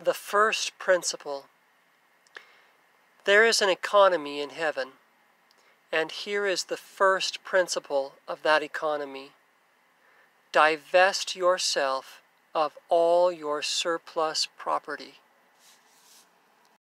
The first principle there is an economy in heaven, and here is the first principle of that economy divest yourself of all your surplus property.